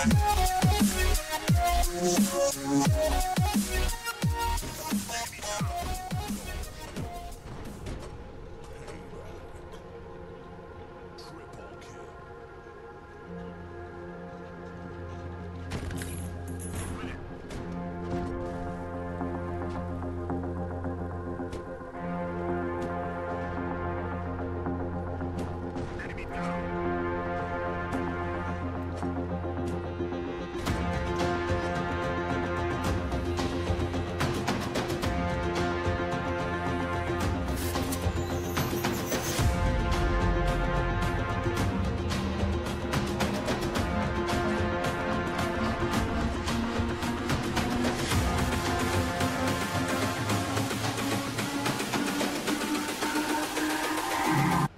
Thank you.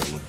soul